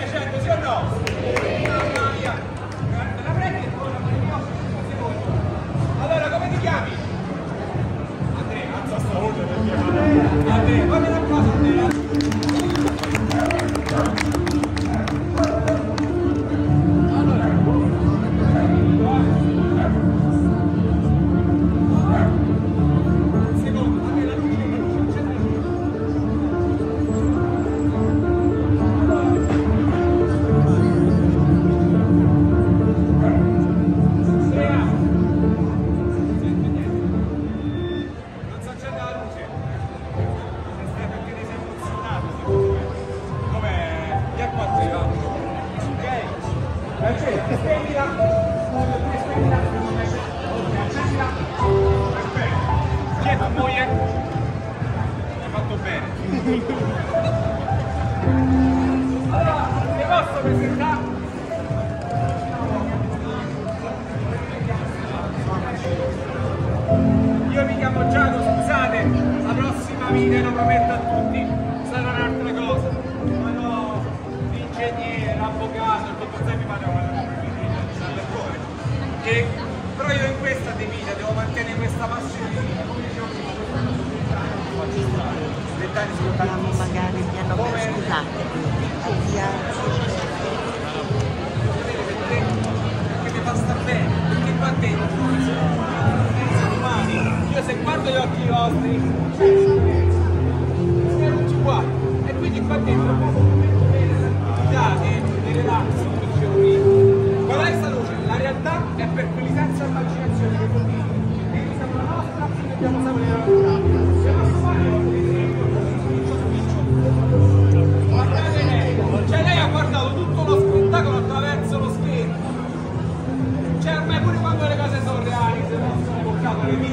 piacendo, sì o no? Mamma mia! La prendi e poi non posso, se vuoi. Allora, come ti chiami? Andrea, alza sta voce perché... Andrea, fammi la tua moglie? Hai fatto bene. Allora, ti posso presentare? Io mi chiamo Giano, scusate, la prossima video lo prometto a tutti, vita devo mantenere questa passione. Come dicevo prima. Vent'anni sono tantissimi. magari, mi hanno Come- scusate, che mi fa sta bene, perché qua dentro esseri umani, io se guardo gli occhi vostri,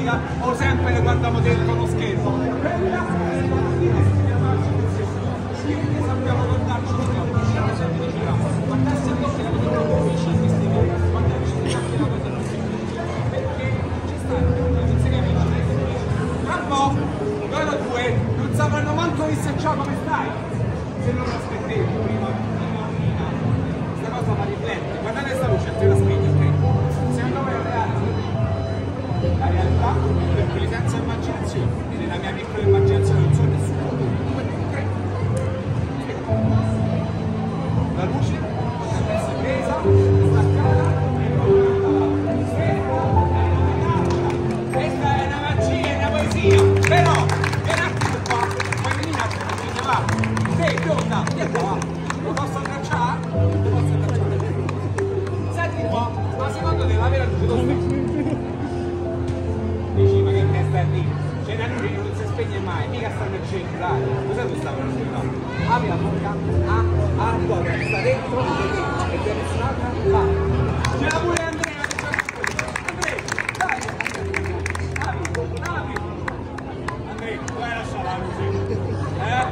vita, o sempre le guardiamo dentro lo schermo. Quindi sappiamo guardarci di nuovo, diciamo sempre di girare. Guardarsi occhi la vedo proprio vicini, questi che guardarci agli occhi la vedo Perché ci stanno, non si capisce. Un po', loro due non sapranno manco di se ciao come stai. Se non lo aspettete prima, prima, prima. Questa cosa fa riflettere. Guardate questa luce, te la spegni, quelli senza immaginazione. Nella mia piccola immaginazione non so nessuno. La luce potrebbe essere presa, staccata e guardata. Questa è una stanno il cellulare, cos'è questa velocità? Apri la bocca, ah, ah, di cosa? Sta dentro e viene strada, va. Ce la pure Andrea, Andrea, dai! Apri, apri! Andrea, puoi lasciarla così? Eh?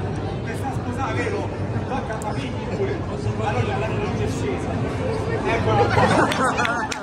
Mi sta sposata, vero? Tocca a capire pure. Allora, la non scesa. Eccola qua.